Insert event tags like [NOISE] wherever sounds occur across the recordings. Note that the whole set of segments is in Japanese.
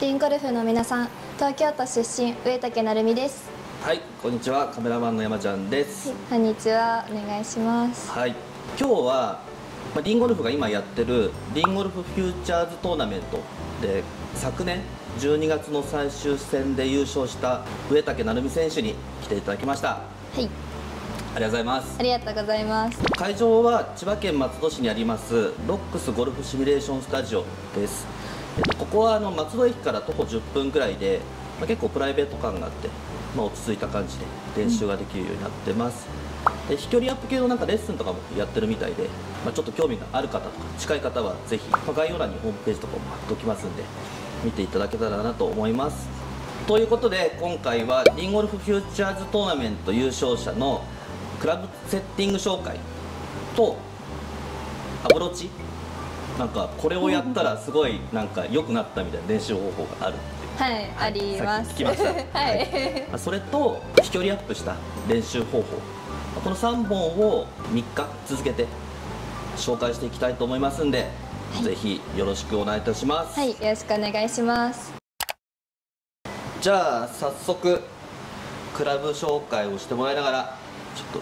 リンゴルフの皆さん東京都出身上竹成美ですはい、こんにちは、カメラマンの山ちゃんです。こんにちはお願いしますはい、今日は、まあ、リンゴルフが今やってるリンゴルフフューチャーズトーナメントで昨年12月の最終戦で優勝した上竹成美選手に来ていただきました。はいありがとうございますあ。りがとうございます会場は千葉県松戸市にありますロックスゴルフシミュレーションスタジオです、っと、ここはあの松戸駅から徒歩10分くらいで、まあ、結構プライベート感があって、まあ、落ち着いた感じで練習ができるようになってます、で飛距離アップ系のなんかレッスンとかもやってるみたいで、まあ、ちょっと興味がある方とか近い方はぜひ、まあ概要欄にホームページとかも貼っておきますんで見ていただけたらなと思います。ということで今回はリンゴルフフューチャーズトーナメント優勝者のクラブセッティング紹介とアプローチなんかこれをやったらすごいなんか良くなったみたいな練習方法があるってはいあります。聞きました。[LAUGHS] はい、まあそれと飛距離アップした練習方法。まあこの3本を3日続けて紹介していきたいと思いますんで、ぜひよろしくお願いいたします、はい、よろしくお願いします。じゃあ早速クラブ紹介をしてもらいながらちょっと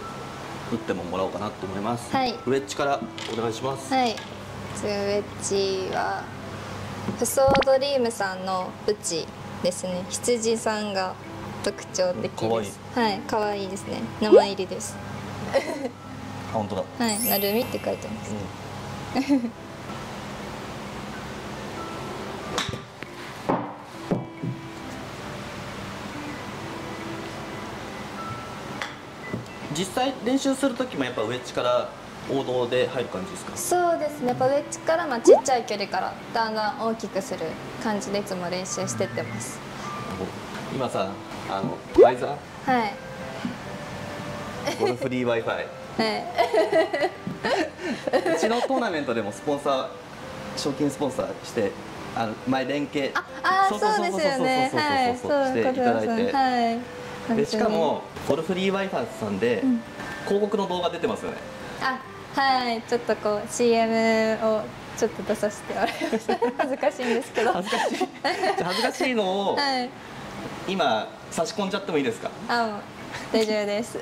打ってももらおうかなと思います、はい。ウェッジからお願いします、はいツーウェッジはフソードリームさんのブチですね。羊さんが特徴的です。はい可愛いですね。名前入りです。[LAUGHS] あ本当だ、はいなるみって書いてます。[LAUGHS] 実際練習する時もやっぱウェッジから王道で入る感じですか？そうですね。やっぱウェッジからまあちっちゃい距離からだんだん大きくする感じでいつも練習してってます。今さあのワイザはい。ーゴルフリー w i f i はい。[LAUGHS] うちのトーナメントでもスポンサー賞金スポンサーしてあの前連携。ああーそうですよね。はいそうしていただいて、はいでしかもゴルフリー w i f i さんでん広告の動画出てますよね、あはいちょっとこう CM をちょっと出させてもらいました。恥ずかしいんですけど。は恥ずかしい。じゃあ恥ずかしいのをい。今差し込んじゃってもいいですか？あ大丈夫です。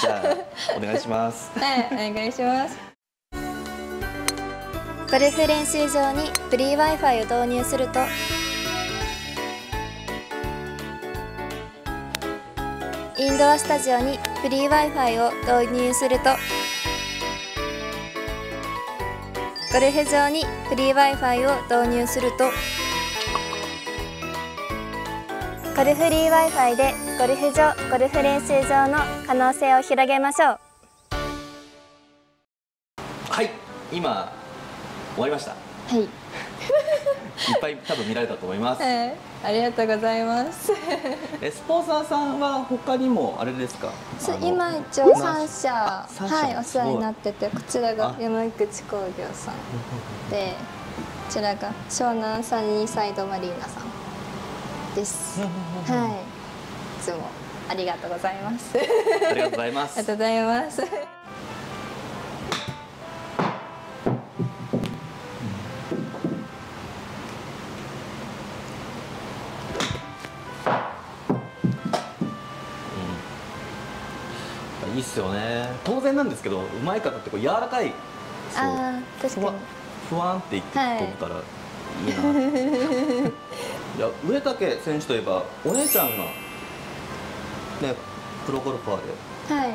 じゃあお願いします。はいお願いします。ゴルフ練習場にフリー Wi-Fi を導入すると。インドアスタジオにフリー Wi-Fi を導入するとゴルフ場にフリー Wi-Fi を導入すると。ゴルフリー Wi-Fi でゴルフ場ゴルフ練習場の可能性を広げましょう。はい今終わりました。はい、いっぱい多分見られたと思います。ありがとうございます。[LAUGHS] えスポンサーさんは他にもあれですか？今一応3社あ三社。はいお世話になっててこちらがあ。山口工業さんでこちらが湘南サニーサイドマリーナさんです。[LAUGHS] はい。いつもありがとうございます。ありがとうございま [LAUGHS] ありすがとうございますね。当然なんですけどうまい方ってこう柔らかい。そう。ふわんっていって飛ぶからい。いな、い、や上竹選手といえばお姉ちゃんがねプロゴルファーで。はい。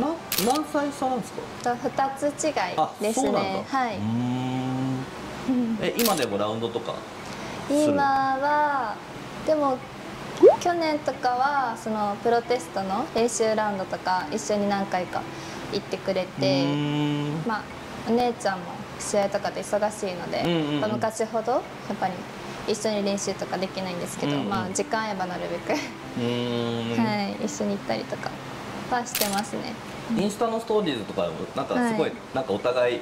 な何歳差なんですか？と二つ違いあですね。はい。え今でもラウンドとかる今はでも去年とかはそのプロテストの練習ラウンドとか一緒に何回か行ってくれうてまあお姉ちゃんも試合とかで忙しいので、うんうん昔ほどやっぱり一緒に練習とかできないんですけど、うんうんまあ時間合えばなるべく、[LAUGHS] はい一緒に行ったりとかはしてますね。インスタのストーリーズとかなんかすごい、はい。なんかお互い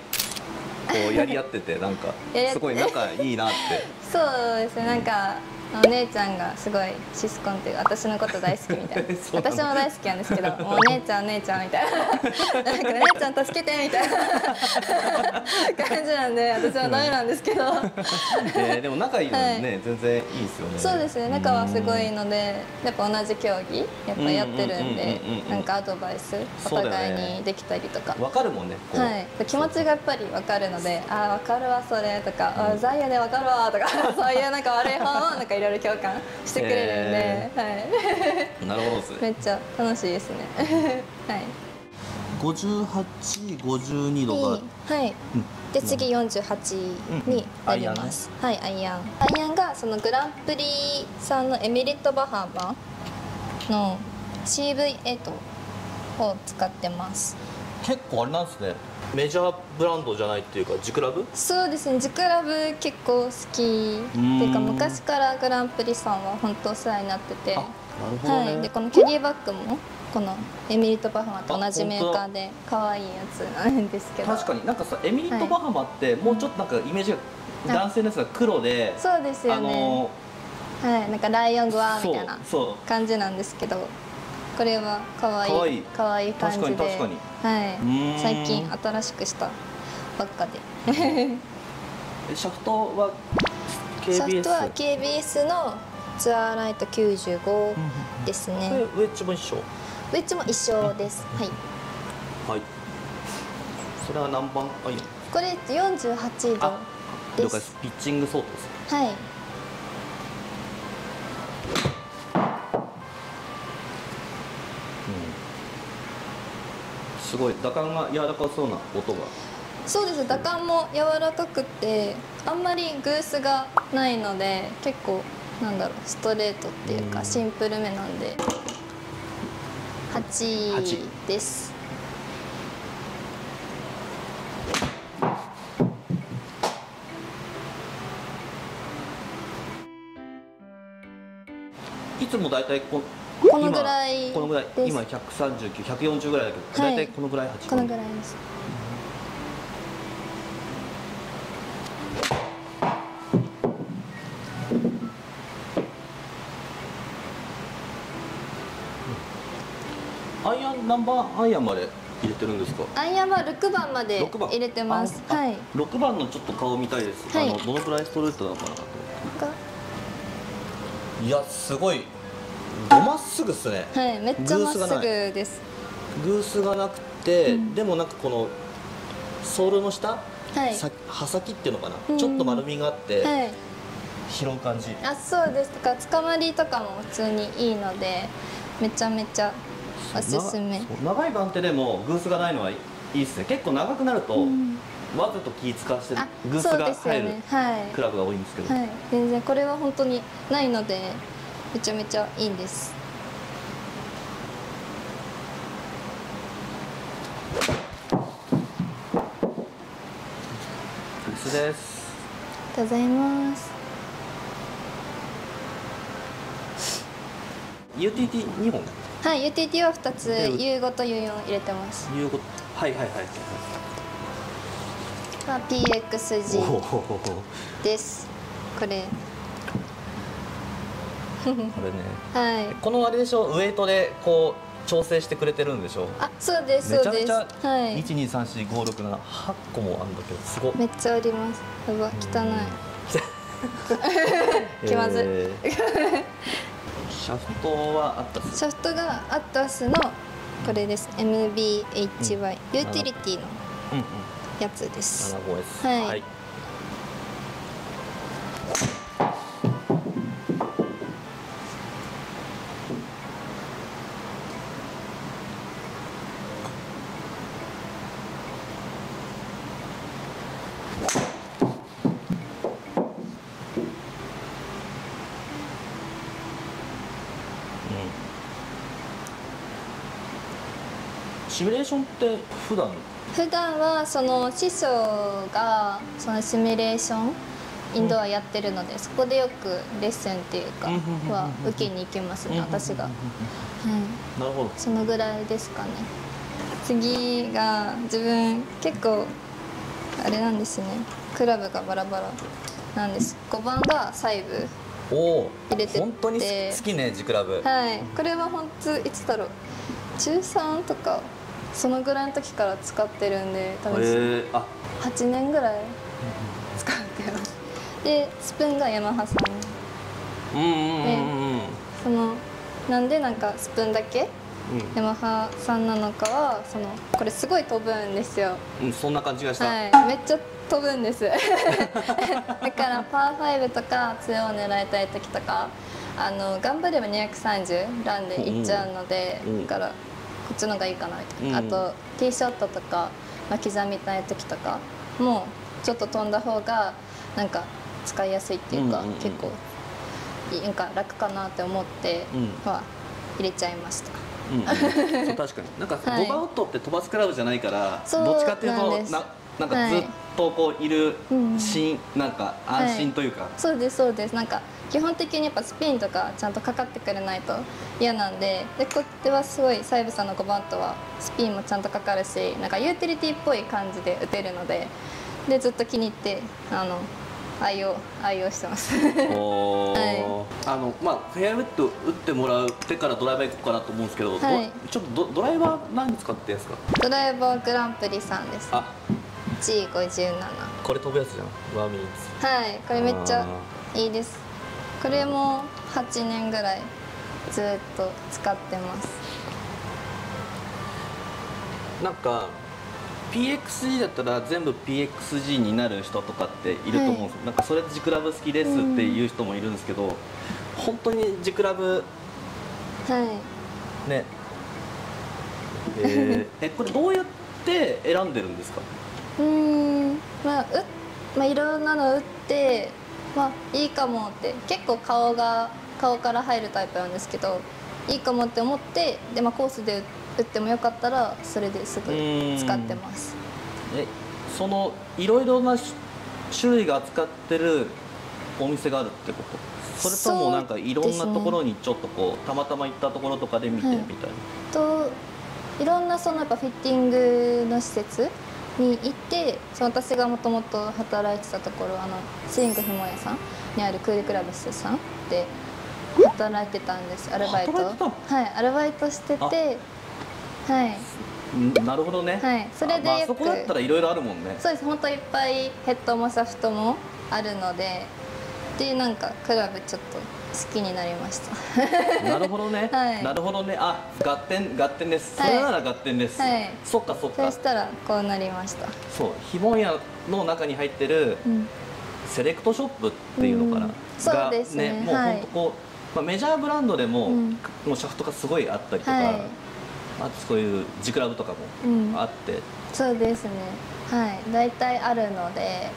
こうやり合っててなんか [LAUGHS] すごい仲いいなって。[LAUGHS] そうですねなんかお姉ちゃんがすごいシスコンっていう私のこと大好きみたいな。[LAUGHS] 私も大好きなんですけど [LAUGHS] もうお姉ちゃんお姉ちゃんみたいな。なんかお姉ちゃん助けてみたいな感じなんで私はダメなんですけど、えーでも仲いいのね、はい。全然いいですよね。そうですね仲はすごいのでやっぱ同じ競技やっぱやってるんでうんうんうんうんうん。なんかアドバイスお互いにできたりとか。わかるもんねはい、気持ちがやっぱり分かるので「ああ分かるわそれ」とか「あザイヤで分かるわ」とか [LAUGHS] そういうなんか悪い方をなんかいろいろ共感してくれるんで、はい、なるほどですね。めっちゃ楽しいですね。[LAUGHS] はい。58、52度が、はい、うん。で次48になります、はいアイアン。アイアンがそのグランプリさんのエミリット・バハマの CV8 を使ってます結構あれなんですね。メジャーブランドじゃないっていうかジクラブ？そうですね。ジクラブ結構好き。っていうかうん昔からグランプリさんは本当お世話になってて。あなるほどね、はい、でこのキャリーバッグもこのエミリット・バハマと同じあメーカーで可愛いやつなんですけど。確かに。なんかさエミリット・バハマってもうちょっとなんかイメージがあ男性のやつが黒で、そうですよあね、のはい、なんかライオングワーみたいな感じなんですけどこれは可愛い可愛い。感じで。はい、最近新しくしたばっかで。えシャフトは KBS シャフトは KBS のツアーライト95ですね、ウェッジも一緒？ウェッジも一緒です、はい。はい。それは何番？あいこれ48度あです。ピッチング相当ですはいすごい。打感が柔らかそうな音が。そうです。打感も柔らかくてあんまりグースがないので結構なんだろうストレートっていううん。かシンプルめなんで。8八。です。いつも大体ここのぐらい今このぐらいです。今139140ぐらいだけど、はい。大体このぐらい8このぐらいです。アイアン何番アイアンまで入れてるんですか？アイアンは6番まで入れてます。あはい。あ6番のちょっと顔見たいです、はい。あのどのくらいストレートなのかなとがいやすごい。どまっすぐっすね。はいめっちゃまっすぐです。グースがなくて、うん。でもなんかこのソールの下、はい。さ刃先っていうのかな、うん。ちょっと丸みがあって、はい。拾う感じ。あそうです。だからつかまりとかも普通にいいのでめちゃめちゃおすすめ。長い番手でもグースがないのはいいですね。結構長くなると、うん。わざと気使わしてあグースが入るね。はい。クラブが多いんですけど、はい、全然これは本当にないのでめちゃめちゃいいんです。です。ありがとうございます。UTT2 本はい UTT は2つで U5 と U4 入れてます。いうことはいはいはい。まあ PXG です。これこれね。はい。このあれでしょ？ウエイトでこう調整してくれてるんでしょ？あそうですめそうです。ちゃめちゃはい。1234567個もあるんだけどすごっ。めっちゃあります。やば汚い。[LAUGHS] 気まずい。えー。シャフトはあったっすシャフトがアッタスのこれです。MBHY、ユーティリティのうんうんやつです。7号です。はいシミュレーションって普段？普段はその師匠がそのシミュレーションインドアやってるので、そこでよくレッスンっていうかは受けに行きますね、私が、はい、なるほど。そのぐらいですかね。次が自分結構あれなんですね。クラブがバラバラなんです。5番がサイブお入れてて。本当に好きねジクラブ。はい。これは本当いつだろう。中3とかそのぐらいの時から使ってるんで多分へえあ。8年ぐらい使ってますでスプーンがヤマハさん。うんうんうんうんそのなんでなんかスプーンだけヤマハさんなのかはそのこれすごい飛ぶんですよ。うん、うん、そんな感じがした、はい。めっちゃ飛ぶんです。[LAUGHS] だからパー5とか2を狙いたい時とかあの頑張れば230ランでいっちゃうので、うんだからこっちの方がいいかな。みたいな、うん。あとティーショットとか、まあ、刻みたい時とかもちょっと飛んだ方がなんか使いやすいっていうか、うんうんうん。結構いいなんか楽かなって思って、うん。まあ、入れちゃいました。うんうん、[LAUGHS] 確かに。なんかはい5番ウッドって飛ばすクラブじゃないから、そうどっちかっていうとななんかずっとこういるうん。うん心、なんか安心というか、そうですそうです。なんか基本的にやっぱスピンとかちゃんとかかってくれないと嫌なんででこっちはすごいサイブさんの5番とはスピンもちゃんとかかるしなんかユーティリティっぽい感じで打てるのででずっと気に入ってあの愛用愛用してます。[LAUGHS] はあのまあフェアウッド打ってもらってからドライバー行こうかなと思うんですけど、どはい。ちょっとドドライバー何使ってんですか？ドライバーグランプリさんです。あ。G57 これ飛ぶやつじゃん。ワーミーツはい。これめっちゃいいですこれも8年ぐらいずっと使ってます。なんか PXG だったら全部 PXG になる人とかっていると思うんですよ、なんかそれでジクラブ好きですっていう人もいるんですけど、本当にジクラブはい。ね。えー [LAUGHS] えこれどうやって選んでるんですか？うーん。まあうまあいろんなの打ってまあいいかもって結構顔が顔から入るタイプなんですけどいいかもって思ってで、まあ、コースで打ってもよかったらそれですぐ使ってます。えそのいろいろな種種類が扱ってるお店があるってこと？それともなんかいろんなところにちょっとこうたまたま行ったところとかで見てはいみたいな、といろんなそのやっぱフィッティングの施設に行ってその私がもともと働いてたところあのスイングひも屋さんにあるクールクラブスさんで働いてたんです。アルバイト。はいアルバイトしててはい。うんなるほどね、はい。それであまあ、よくそこだったらいろいろあるもんね。そうです。本当いっぱいヘッドもシャフトもあるのででなんかクラブちょっと好きになりました。なるほどね、[LAUGHS] はい。なるほどね。あ合点合点です。そはい。れなら合点です、はい。そっかそっか。そしたらこうなりました。そう。ひも屋の中に入ってるうん。セレクトショップっていうのかな、うん。そうですね。もうはい。本当こう、まあ、メジャーブランドでも,、うん。もうシャフトがすごいあったりとか、はい。あとそういうジクラブとかうん。もあって、そうですね。はい。大体あるのではい。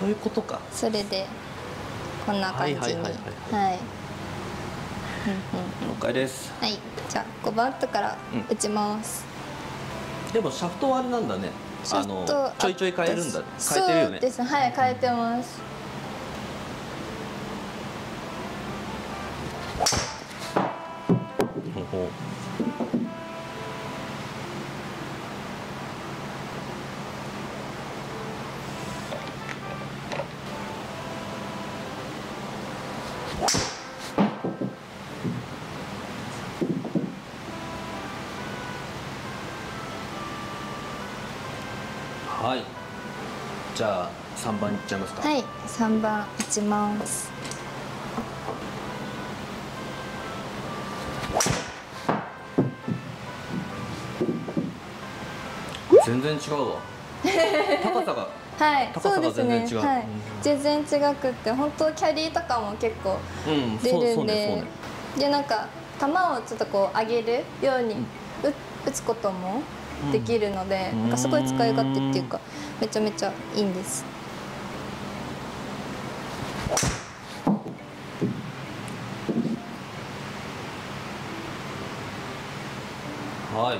そういうことか。それでこんな感じに。はい。はいはい了解です。はい。じゃあ5番ウッドからうん。打ちます、でもシャフトはあれなんだね。あのちょいちょい変えるんだ。私変えてるよね。そうです。はい変えてますゃあ3番いっちゃいますか。はい3番打ちます。全然違うわ。高さが。[LAUGHS] はいそうですね。はい。うん。全然違くって本当キャリーとかも結構うん出るんで、でなんか球をちょっとこう上げるように打打つこともできるので、うん。なんかすごい使い勝手っていうかめちゃめちゃいいんです。はい。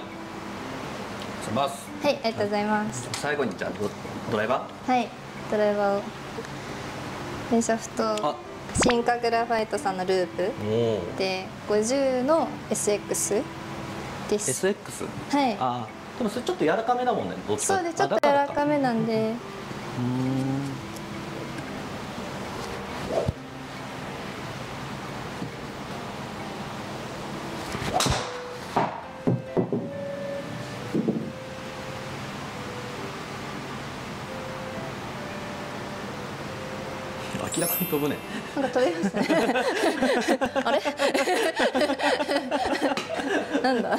します。はいありがとうございます。最後にじゃあドドライバはいドライバーを。でシャフあ。ト進化グラファイトさんのループ。で50の SX です。SX はい。ああでもそれちょっと柔らかめだもんねどっちかそうでちょっと柔らかめなんで明らかに飛ぶね。なんか飛びますね。[LAUGHS] あれ？[LAUGHS] なんだ？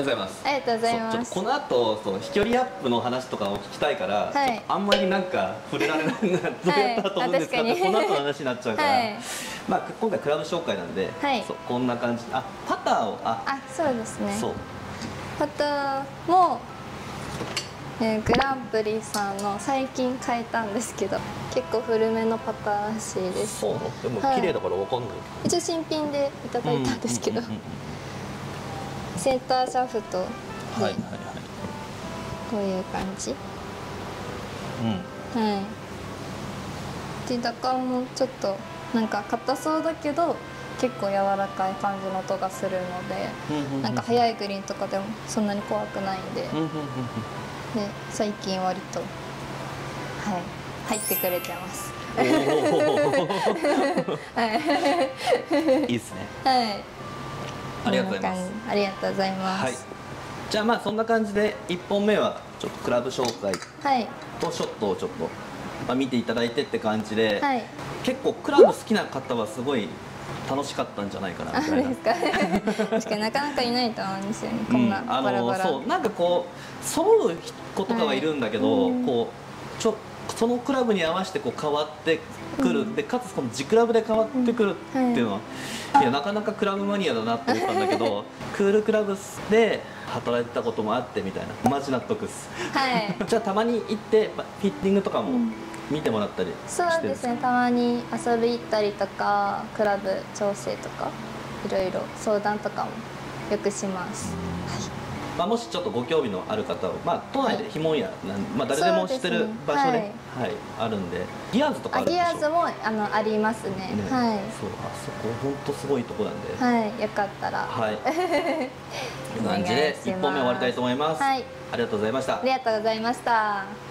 りがとうございます。ありがとうございます。そうちょっとこの後そう飛距離アップの話とかを聞きたいから、はい。あんまりなんか触れられないなどうやったらと思うんですか。はいこの後の話になっちゃうから、はい。まあ今回クラブ紹介なんで、はい。こんな感じ。あパターをああそうですね。そう。パターも、えーグランプリさんの最近変えたんですけど結構古めのパターらしいです。そうでもはい。綺麗だからわかんない、一応新品でいただいたんですけど、うんうんうんセンターシャフトはいはいはい。こういう感じ。うん。はい。で打感もちょっとなんか硬そうだけど結構柔らかい感じの音がするのでなんか速いグリーンとかでもそんなに怖くないんで。で最近割とはい。入ってくれてます。[LAUGHS] はい。いいですね。はいありがとうございます。ありがとうございます。はい。じゃあまあそんな感じで1本目はちょっとクラブ紹介はい。とショットをちょっと、まあ、見ていただいてって感じで、はい。結構クラブ好きな方はすごい楽しかったんじゃないかなあみたいな。ですか。[LAUGHS] 確かになかなかいないと思うんですよね。こんなバラバラ、のそう。なんかこう揃う子とかはいるんだけど、はいうん。こうちょそのクラブに合わせてこう変わってくる、うん。でかつこの自クラブで変わってくるっていうのは、い、やなかなかクラブマニアだなって思ったんだけど [LAUGHS] クールクラブで働いてたこともあってみたいな。マジ納得っす。はい。[LAUGHS] じゃあたまに行ってまフィッティングとかもうん。見てもらったりしてそうですか、ですね。たまに遊び行ったりとかクラブ調整とかいろいろ相談とかもよくしますまあ、もしちょっとご興味のある方は、まあ、都内でひもんやなん、まあ、誰でも知ってる場所でそうですね。はい。あるんでギアーズとかあアるでしょギアーズもあのありますね。ね。はい。そうあそこ本当すごいとこなんで。はいよかったら。はい。[LAUGHS] という感じでお願いします。1本目終わりたいと思います。はい。ありがとうございました。あり。がとうございました